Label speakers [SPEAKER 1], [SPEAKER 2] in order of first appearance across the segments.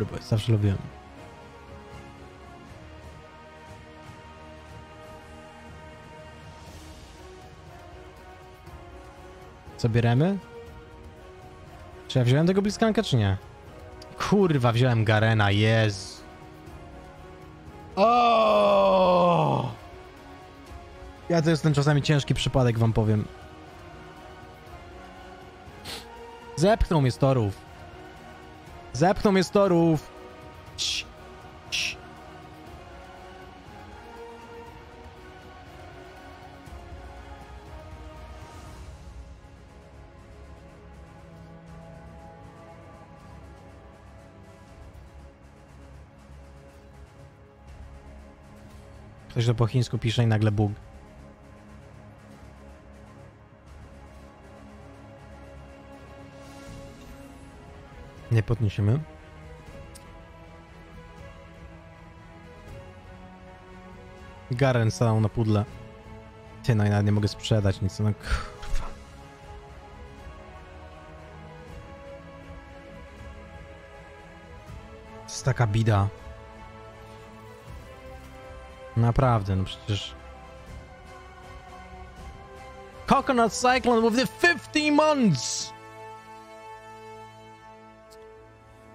[SPEAKER 1] boy, zawsze lubiłem. Co bieremy? Czy ja wziąłem tego bliskanka, czy nie? Kurwa, wziąłem Garena, jest. O! Ja to jest ten czasami ciężki przypadek, wam powiem. Zepchnął mnie z torów. Zepchnął mnie z torów. Ktoś to po chińsku pisze i nagle bóg. Nie podniesiemy. Garen stanął na pudle. Ty, no i nawet nie mogę sprzedać nic, no kurwa. To jest taka bida. Naprawdę, no przecież... Coconut Cyclone with the 50 months!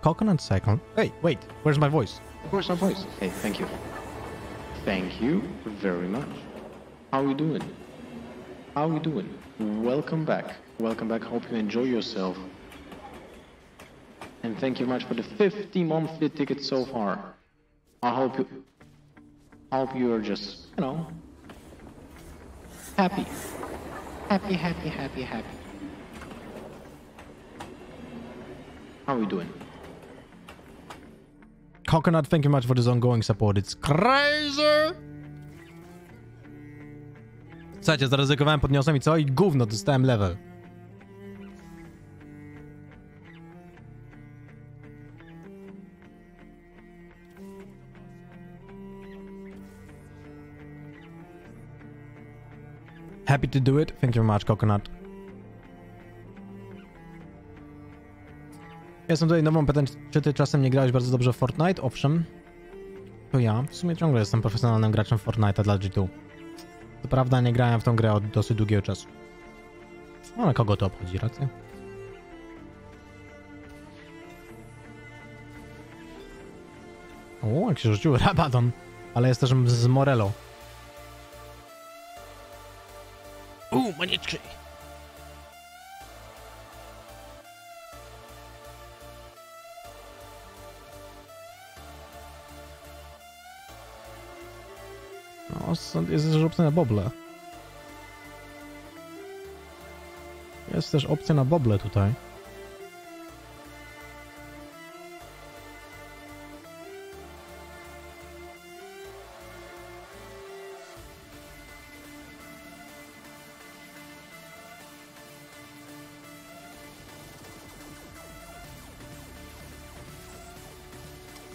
[SPEAKER 1] Coconut Cyclone? Hey, wait, where's my voice?
[SPEAKER 2] Where's my voice. Hey, thank you. Thank you very much. How you doing? How you doing? Welcome back. Welcome back. Hope you enjoy yourself. And thank you much for the 50 monthly tickets so far. I hope you I hope you are just, you know, happy. Happy, happy, happy, happy. How are you doing?
[SPEAKER 1] Coconut, thank you much for this ongoing support. It's crazy! Słuchajcie, zaryzykowałem, podniosłem i co? I gówno, dostałem level. Happy to do it. Thank you very much, Coconut. Jestem tutaj nową pytań, czy ty czasem nie grałeś bardzo dobrze w Fortnite? Owszem. To ja. W sumie ciągle jestem profesjonalnym graczem Fortnite'a dla G2. To prawda, nie grałem w tą grę od dosyć długiego czasu. No, ale kogo to obchodzi, racja? O, jak się rzucił Rabadon. Ale jest też z Morello. Uuu, manieczki! Jest też opcja na boble. Jest też opcja na boble tutaj.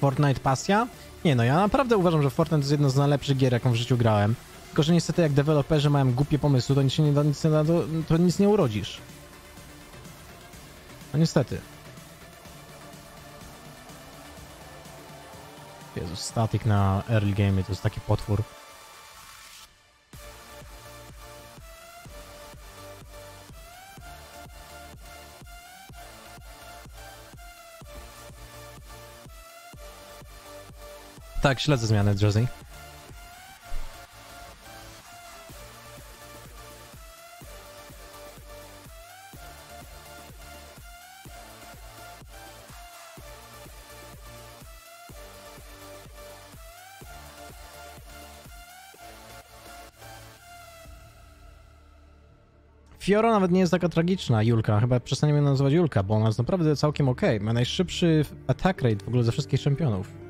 [SPEAKER 1] Fortnite pasja? Nie no, ja naprawdę uważam, że Fortnite jest jedna z najlepszych gier, jaką w życiu grałem. Tylko, że niestety jak deweloperzy mają głupie pomysły, to nic, nie, da- nic, nie to, to nic nie urodzisz. No niestety. Jezus, static na early game to jest taki potwór. Tak, śledzę zmianę Jersey. Fiora nawet nie jest taka tragiczna, Julka. Chyba przestaniemy nazywać Julka, bo ona jest naprawdę całkiem ok. Ma najszybszy attack rate w ogóle ze wszystkich czempionów.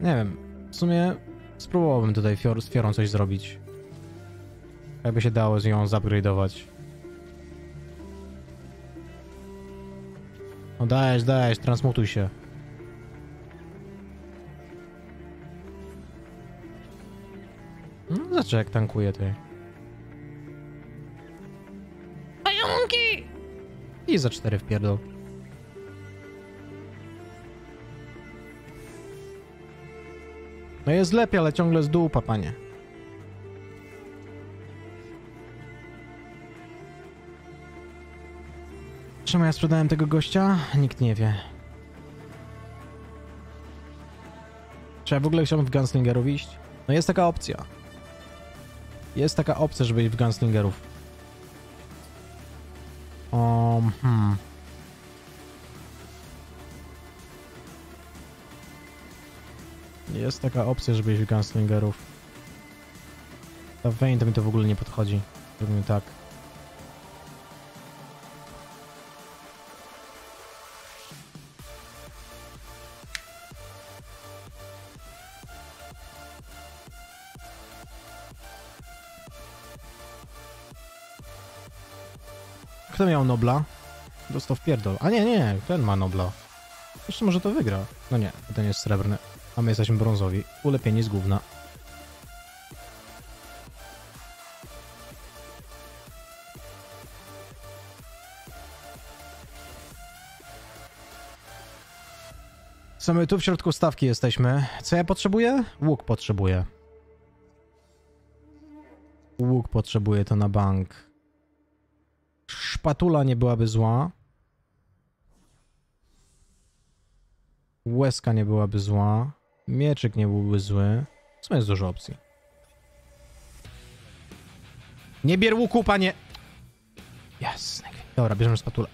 [SPEAKER 1] Nie wiem. W sumie spróbowałbym tutaj Fior, z Fiorą coś zrobić. Jakby się dało z nią zupgrade'ować. No dajesz, dajesz, transmutuj się. No jak tankuje ty. Pająki! I za cztery wpierdol. No jest lepiej, ale ciągle z dupa, panie. Czemu ja sprzedałem tego gościa? Nikt nie wie. Czy ja w ogóle chciałbym w Gunslingerów iść? No jest taka opcja. Jest taka opcja, żeby iść w Gunslingerów. Um, hmm. Jest taka opcja, żeby w Gunslingerów. Ta Vayne to mi to w ogóle nie podchodzi. Zrobimy tak. Kto miał Nobla? Dostał w pierdol. A nie, nie, ten ma Nobla. Jeszcze może to wygra. No nie, ten jest srebrny. A my jesteśmy brązowi. Ulepieni z gówna. My tu w środku stawki jesteśmy? Co ja potrzebuję? Łuk potrzebuję. Łuk potrzebuję to na bank. Szpatula nie byłaby zła. Łezka nie byłaby zła. Mieczyk nie byłby zły. W sumie jest dużo opcji. Nie bier łuku, panie! Jasne. Dobra, bierzemy spatulę.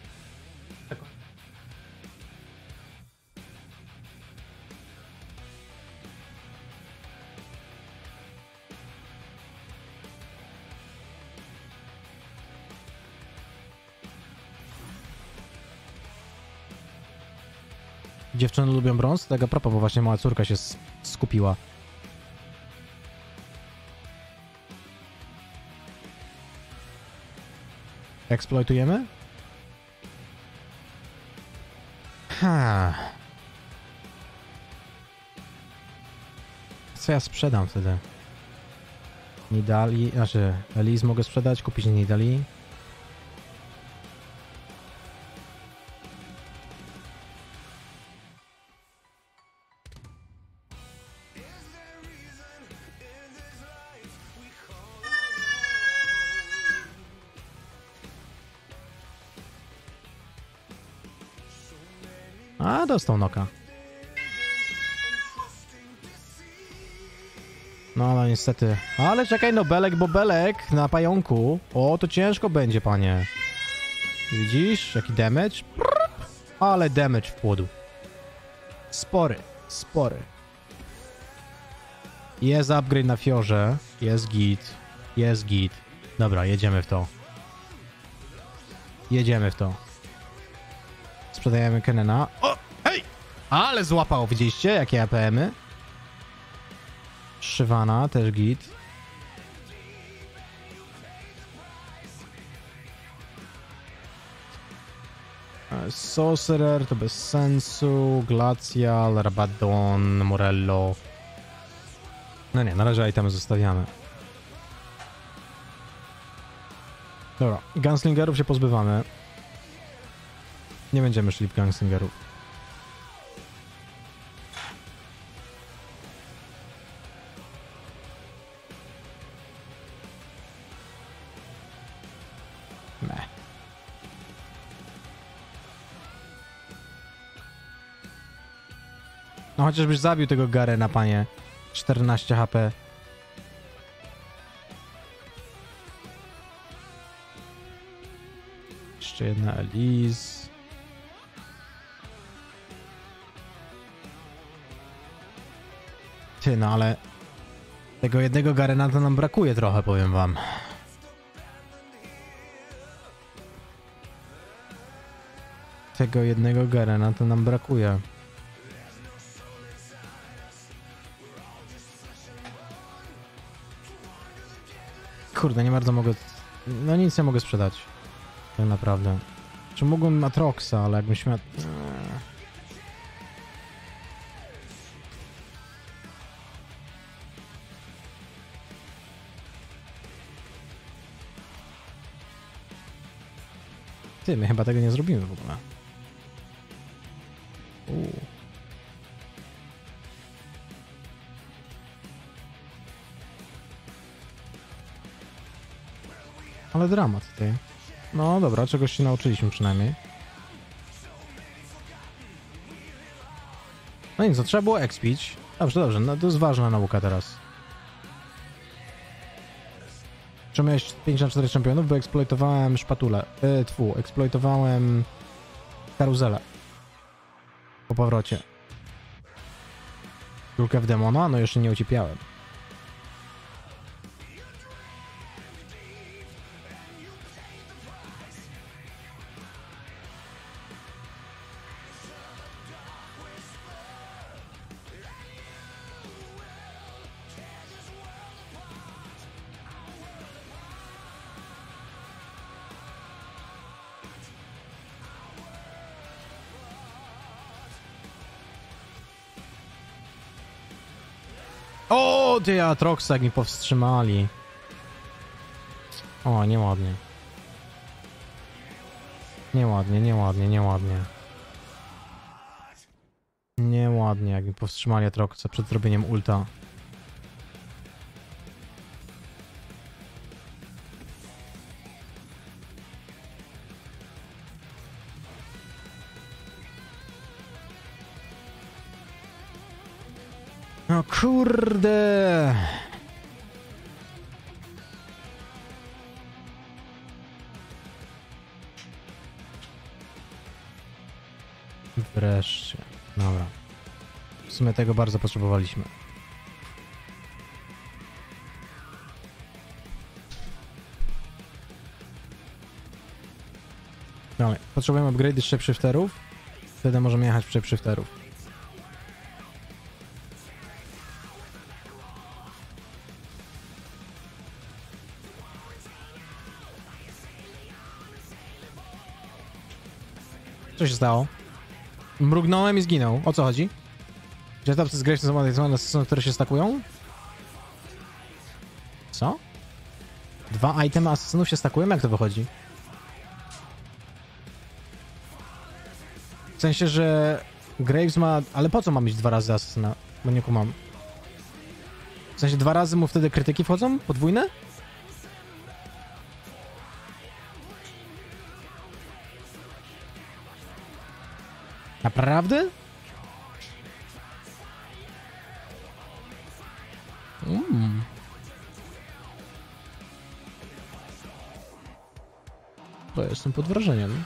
[SPEAKER 1] Dziewczyny lubią brąz? Tak a propos, bo właśnie mała córka się skupiła. Eksploitujemy? Ha. Co ja sprzedam wtedy? Nidali, znaczy Elise mogę sprzedać, kupić Nidali. A, dostał noka. No, ale niestety. Ale czekaj, no belek, bo belek na pająku. O, to ciężko będzie, panie. Widzisz? Jaki damage? Ale damage wpłodł. Spory, spory. Jest upgrade na fiorze. Jest git. Jest git. Dobra, jedziemy w to. Jedziemy w to. Sprzedajemy Kenena. O! Ale złapał, widzieliście? Jakie APM-y? Szywana, też git. Sorcerer to bez sensu. Glacial, Rabadon, Morello. No nie, na razie itemy zostawiamy. Dobra, gunslingerów się pozbywamy. Nie będziemy szli w gunslingerów. No chociażbyś zabił tego Garena, panie. 14 HP. Jeszcze jedna Elise. Ty, no ale... Tego jednego Garena to nam brakuje trochę, powiem wam. Tego jednego Garena to nam brakuje. Kurde, nie bardzo mogę... No nic nie mogę sprzedać. Tak naprawdę. Czy mógłbym Matroxa, ale jakbyś miał... Ty, my chyba tego nie zrobimy w ogóle. Ale dramat ty. No dobra, czegoś się nauczyliśmy przynajmniej. No nic, no trzeba było expić. Dobrze, dobrze, no to jest ważna nauka teraz. Czemu miałeś 5 na 4 czempionów? Bo eksploitowałem szpatulę. E, tfu, eksploitowałem karuzelę. Po powrocie. Kulkę w demona? No jeszcze nie uciepiałem. O, ty Atroxa, jak mi powstrzymali. O, nieładnie. Nieładnie, nieładnie, nieładnie. Nieładnie, jak mi powstrzymali Atroxa przed zrobieniem ulta. Kurde. Wreszcie. Dobra. W sumie tego bardzo potrzebowaliśmy. Dobra, potrzebujemy upgrade shapeshifterów. Wtedy możemy jechać w shapeshifterów. Co się stało? Mrugnąłem i zginął. O co chodzi? Jetapsy z Grace są one są, które się stakują? Co? Dwa itemy asesynów się stakują? Jak to wychodzi? W sensie, że Graves ma... Ale po co ma mieć dwa razy asesyna? Bo nie kumam. W sensie dwa razy mu wtedy krytyki wchodzą? Podwójne? Naprawdę? Mm. Jestem pod wrażeniem.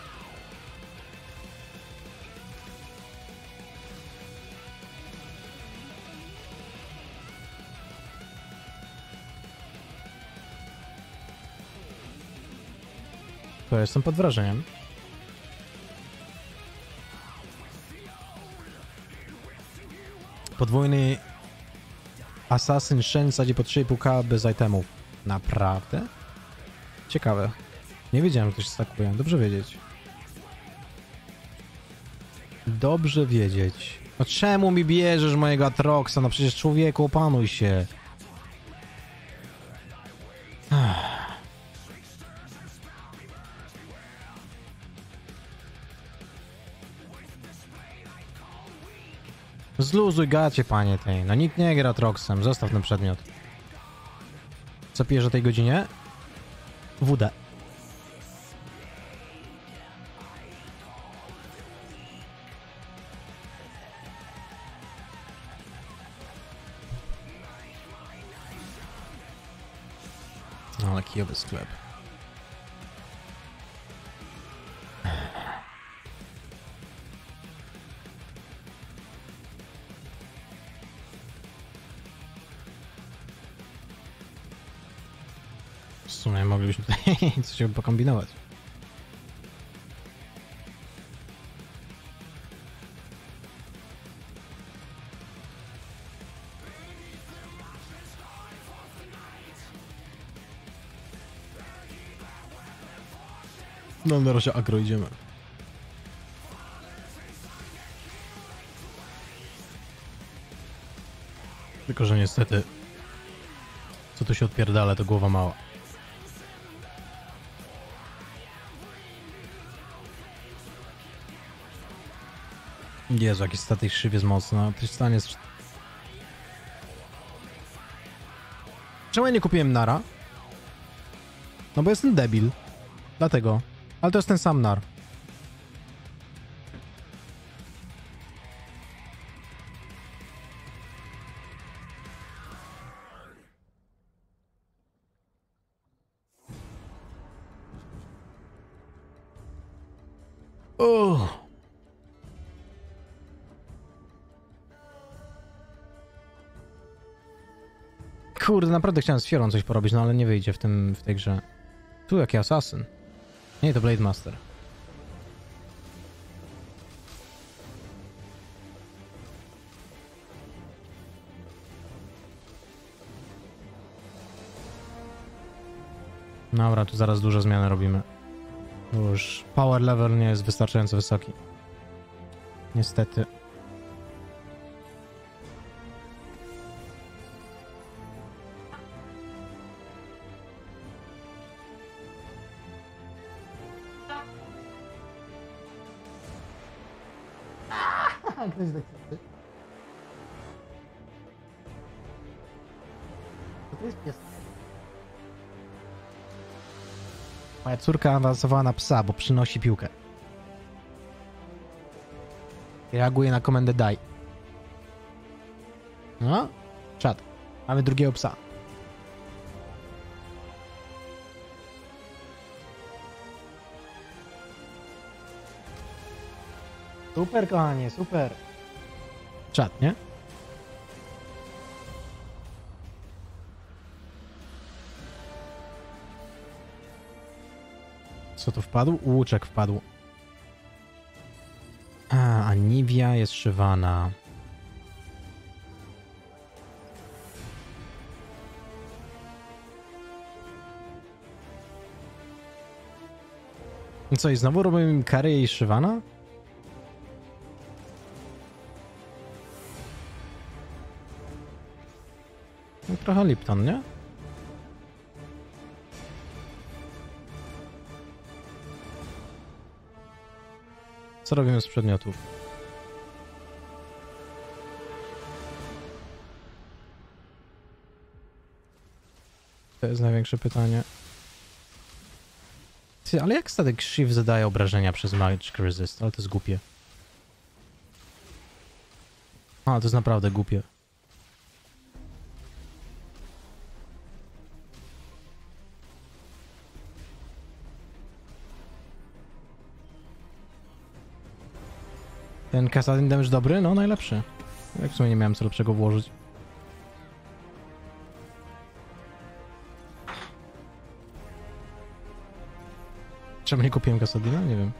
[SPEAKER 1] To jestem pod wrażeniem. Podwójny Assassin Shen sadzi po 3,5k bez itemów. Naprawdę? Ciekawe. Nie wiedziałem, że to się stakuje. Dobrze wiedzieć. Dobrze wiedzieć. No czemu mi bierzesz mojego Atroxa? No przecież człowieku, opanuj się. Zluzuj gacie, panie tej. No nikt nie gra Troxem, zostaw ten przedmiot. Co pijesz o tej godzinie? WD. Ale kijowy sklep. tutaj coś pokombinować. No na razie agro idziemy. Tylko, że niestety co tu się odpierdala, to głowa mała. Jezu, jaki statek szyb jest mocno. Tristan jest... Czemu ja nie kupiłem Nara? No bo jestem debil. Dlatego. Ale to jest ten sam nar. Naprawdę chciałem z Fiorą coś porobić, no ale nie wyjdzie w tym, w tej grze. Tu jaki asasyn. Nie, to Blade Master. Dobra, tu zaraz duże zmiany robimy. Już power level nie jest wystarczająco wysoki. Niestety. Ktoś zakręty. To jest pies. Moja córka awansowała na psa, bo przynosi piłkę. I reaguje na komendę daj. No, czad. Mamy drugiego psa. Super, kochanie, super. Czad, nie? Co tu wpadł? Łuczek wpadł. A, Aniwia jest szywana. I co, i znowu robimy im kary jej szywana? No, trochę Lipton, nie? Co robimy z przedmiotów? To jest największe pytanie. Ty, ale jak statek Shiv zadaje obrażenia przez Magic Resist? Ale to jest głupie. A, to jest naprawdę głupie. Ten Kasadin damage dobry? No, najlepszy. Jak w sumie nie miałem co lepszego włożyć. Czemu nie kupiłem Kasadina? Nie wiem.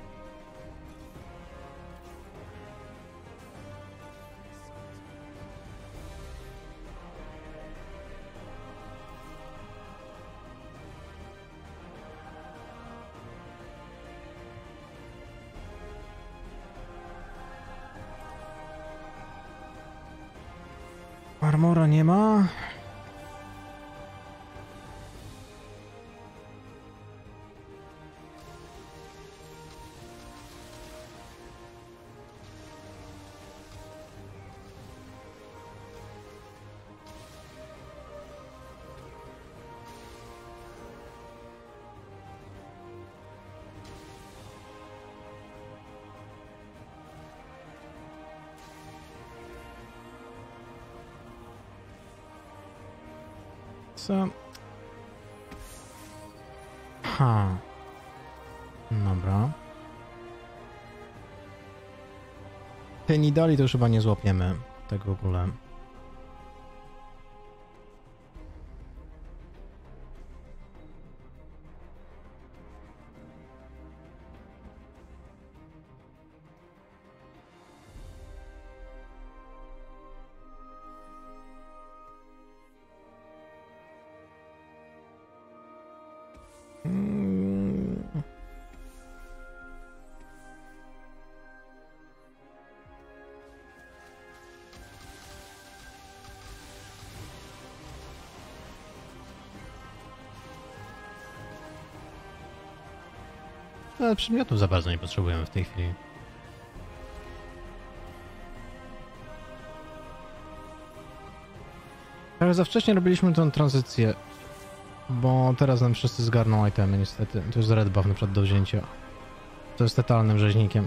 [SPEAKER 1] Armora nie ma. Co? Ha. Dobra. Tej Nidali to już chyba nie złapiemy. Tak w ogóle. Ale przedmiotów za bardzo nie potrzebujemy w tej chwili. Ale za wcześnie robiliśmy tą tranzycję. Bo teraz nam wszyscy zgarną itemy niestety. To jest red buff na przykład do wzięcia. To jest totalnym rzeźnikiem.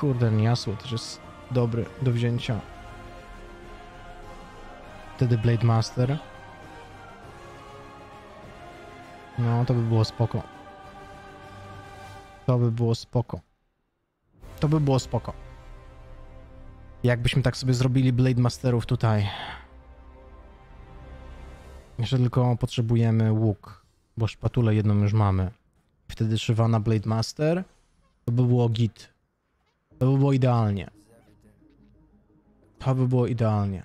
[SPEAKER 1] Kurde, Niasło też jest dobry do wzięcia. Wtedy Blade Master. No, to by było spoko. To by było spoko. To by było spoko. Jakbyśmy tak sobie zrobili Blade Masterów tutaj. Jeszcze tylko potrzebujemy łuk, bo szpatulę jedną już mamy. Wtedy Shyvana Blade Master to by było git. To by było idealnie. To by było idealnie.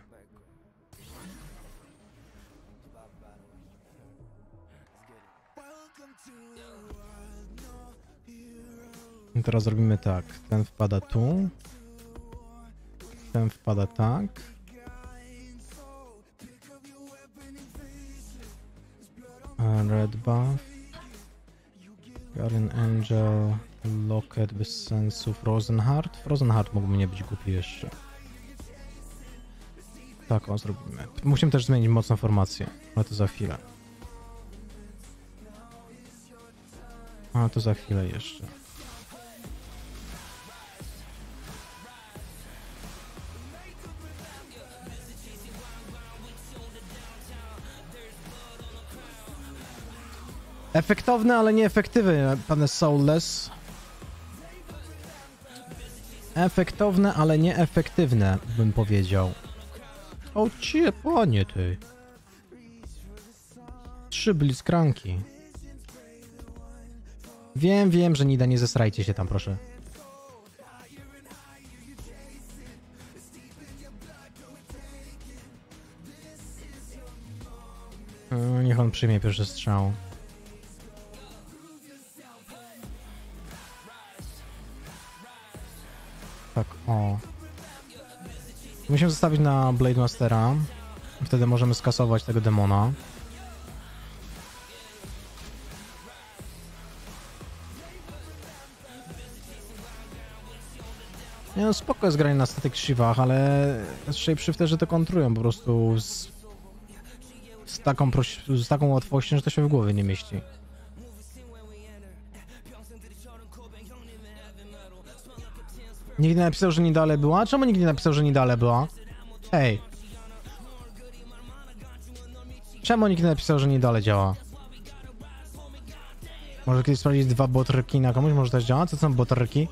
[SPEAKER 1] I teraz zrobimy tak. Ten wpada tu. Ten wpada tak. Red buff. Guardian Angel. Locket bez sensu. Frozenheart. Frozenheart mógłby nie być głupi jeszcze. Tak, o zrobimy. Musimy też zmienić mocną formację. Ale to za chwilę. A to za chwilę jeszcze. Efektowne, ale nieefektywne, pane Soulless. Efektowne, ale nieefektywne, bym powiedział. O cie, panie ty. Trzy blitzcranki. Wiem, wiem, że Nida, nie zesrajcie się tam, proszę. E, Niech on przyjmie pierwszy strzał. O. Musimy zostawić na Blade Mastera. Wtedy możemy skasować tego demona. Nie no, spoko jest granie na statek Shivach, ale Shapeshifterzy to kontrują po prostu z, z, taką, z taką łatwością, że to się w głowie nie mieści. Nikt nie napisał, że Nidale była? Czemu nikt nie napisał, że Nidale była? Hej. Czemu nikt nie napisał, że Nidale działa? Może kiedyś sprawdzić dwa botrki na komuś? Może też działa? Co są botrki?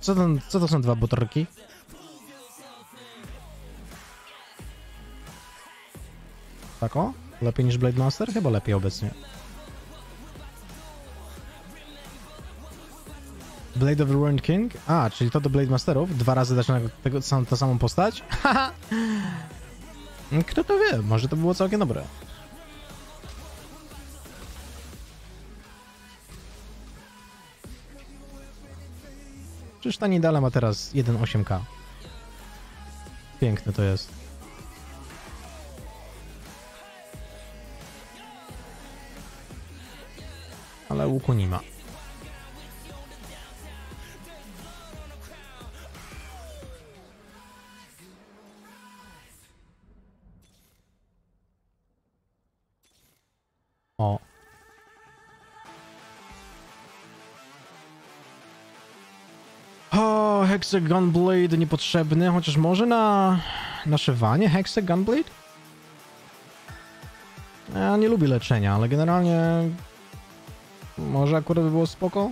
[SPEAKER 1] Co to, co to są dwa botrki? Tak o? Lepiej niż Blade Master? Chyba lepiej obecnie. Blade of the Ruined King? A, czyli to do Blade Masterów? Dwa razy dać na tego, tę samą postać? Kto to wie? Może to było całkiem dobre. Przecież ta Nidala ma teraz 1.8k. Piękne to jest. Ale łuku nie ma. Hexagon Blade niepotrzebny, chociaż może na naszywanie Hexagon Blade? Ja nie lubię leczenia, ale generalnie może akurat by było spoko.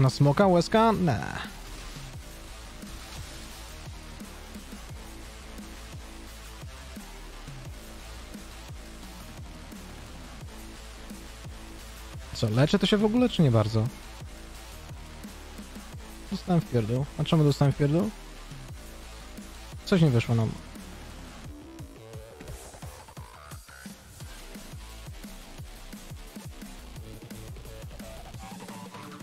[SPEAKER 1] Na smoka łezka? Ne. Co, leczę to się w ogóle, czy nie bardzo? Dostałem w pierdół. A czemu dostałem w pierdół? Coś nie wyszło nam.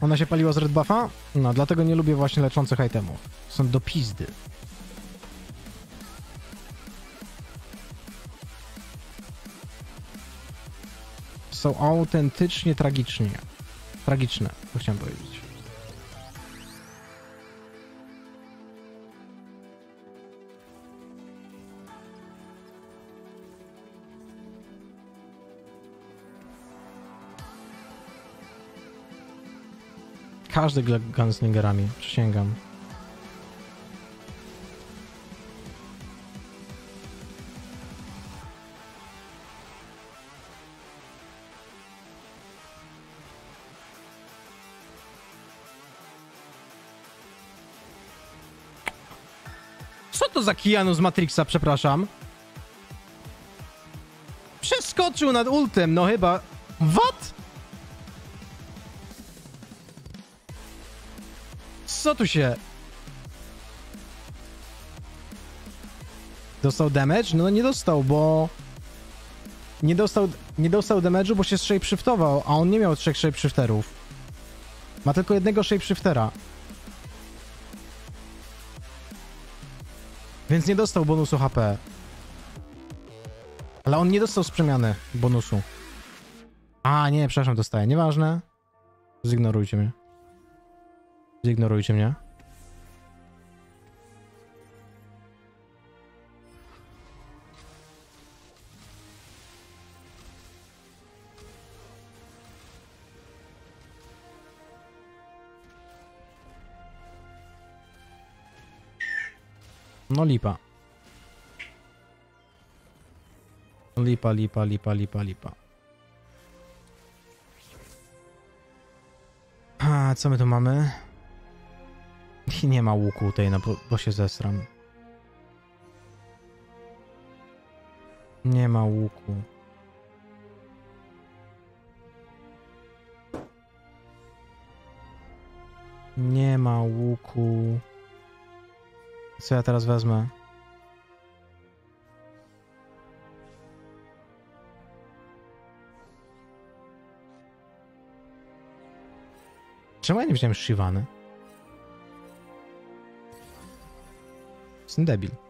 [SPEAKER 1] Ona się paliła z red buffa? No, dlatego nie lubię właśnie leczących itemów. Są do pizdy. Są autentycznie tragiczni. Tragiczne, to chciałem powiedzieć. Każdy gra gunslingerami, przysięgam. Za Keanu z Matrixa, przepraszam? Przeskoczył nad ultem, no chyba... What? Co tu się... Dostał damage? No nie dostał, bo... Nie dostał, nie dostał damage'u, bo się shapeshiftował, a on nie miał trzech shapeshifterów. Ma tylko jednego shapeshiftera. Więc nie dostał bonusu HP. Ale on nie dostał z przemiany bonusu. A, nie, przepraszam, dostaje. Nieważne. Zignorujcie mnie. Zignorujcie mnie. No lipa. Lipa, lipa, lipa, lipa, lipa. A, co my tu mamy? Nie ma łuku tej, no bo, bo się zesram. Nie ma łuku. Nie ma łuku. Co ja teraz wezmę? Czemu ja nie wziąłem Shivany? Jestem debil.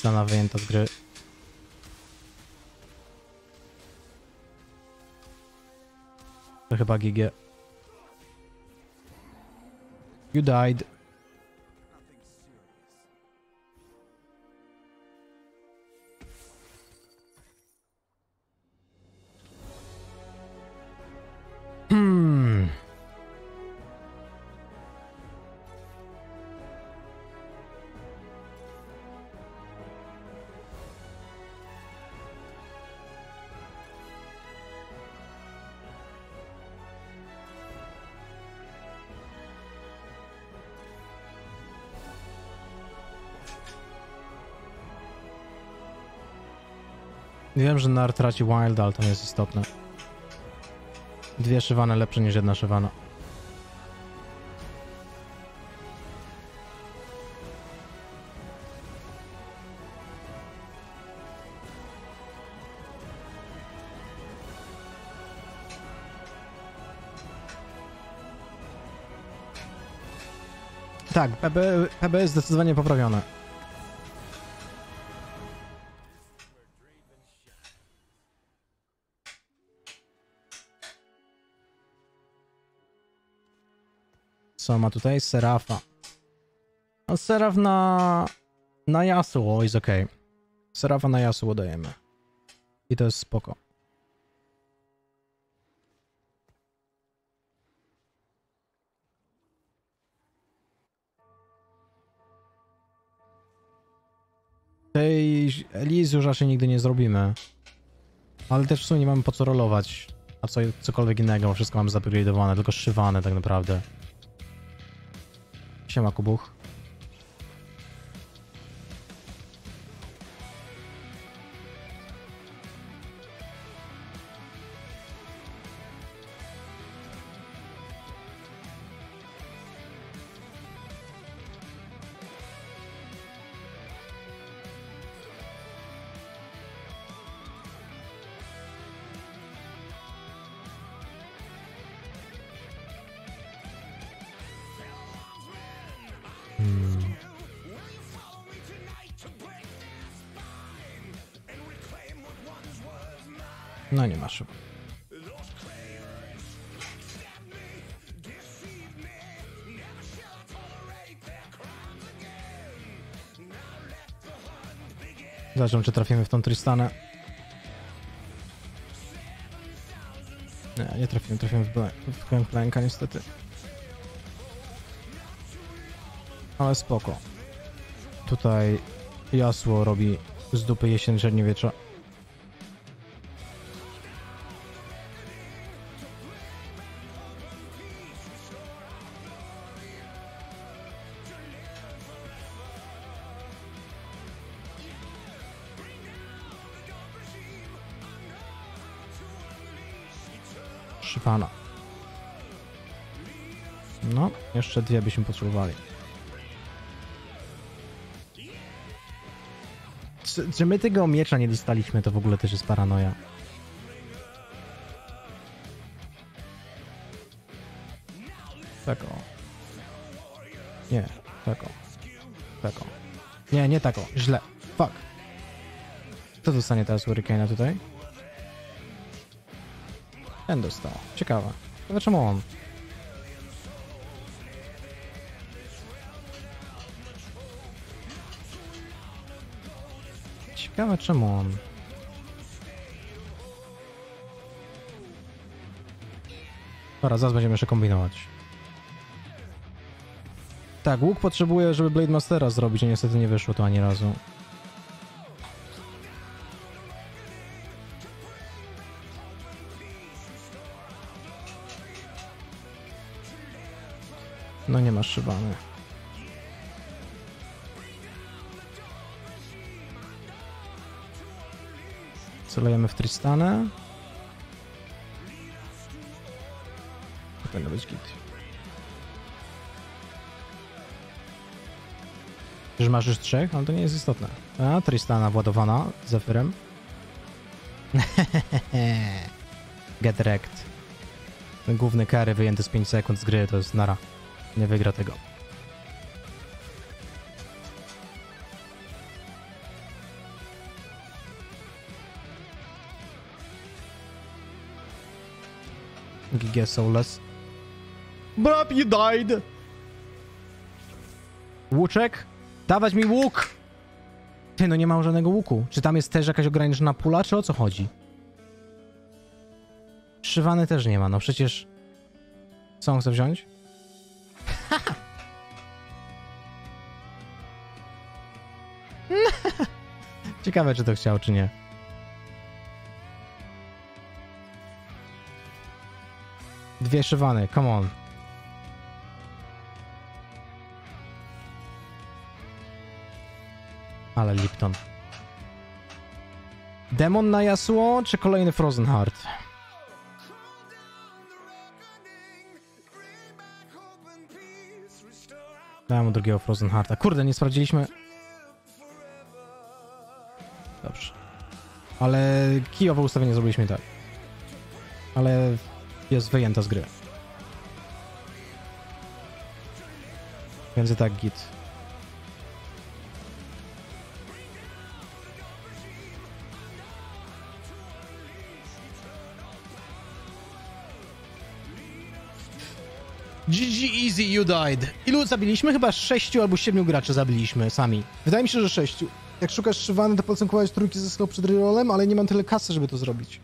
[SPEAKER 1] Tristana wyjęta z gry. To chyba GG. You died. Wiem, że Nar traci Wild, ale to nie jest istotne. Dwie szywane lepsze niż jedna szywana. Tak, PB, PB jest zdecydowanie poprawione. Co ma tutaj? Serafa. No, Seraf na... Na Yasuo jest ok. Serafa na Yasuo dajemy. I to jest spoko. Tej Elizy już raczej nigdy nie zrobimy. Ale też w sumie nie mamy po co rolować. A co, cokolwiek innego, wszystko mamy zupgrade'owane, tylko szywane tak naprawdę. Siema Kubuch. Hmm. No nie masz. Zobaczmy, czy trafimy w tą Tristanę. Nie, nie trafimy, trafimy w, w Gangplanka niestety. Ale spoko. Tutaj jasło robi z dupy jesień średniowiecza. Szyfana. No, jeszcze dwie byśmy potrzebowali. Czy, czy my tego miecza nie dostaliśmy, to w ogóle też jest paranoja. Tak o. Nie, tak o. Tak o. Nie, nie tak o. Źle. Fuck. Kto dostanie teraz Hurricane'a tutaj? Ten dostał. Ciekawe. Czemu on? Ciekawe czemu on? Dobra, zaraz będziemy jeszcze kombinować. Tak, łuk potrzebuje, żeby Blade Mastera zrobić, a niestety nie wyszło to ani razu. No nie masz szybany. Celujemy w Tristanę. Powinno być git. Że masz już trzech? No to nie jest istotne. A, Tristana władowana Zefirem. Get wrecked. Główny kary wyjęty z 5 sekund z gry to jest nara. Nie wygra tego. Giga Soulless. Brap, you died! Łuczek? Dawać mi łuk! Ty, no nie mam żadnego łuku. Czy tam jest też jakaś ograniczona pula, czy o co chodzi? Szywany też nie ma, no przecież... Co on chce wziąć? Ciekawe, czy to chciał, czy nie. Dwie szywany, come on. Ale Lipton. Demon na jasło, czy kolejny Frozen Heart? Dałem mu drugiego Frozen Hearta. Kurde, nie sprawdziliśmy. Dobrze. Ale kijowe ustawienie zrobiliśmy tak. Ale jest wyjęta z gry. Więc tak git. GG easy, you died. Ilu zabiliśmy? Chyba sześciu albo siedmiu graczy zabiliśmy sami. Wydaje mi się, że sześciu. Jak szukasz Szywany, to polecam kupować trójki ze sklepu przed rerolem, ale nie mam tyle kasy, żeby to zrobić.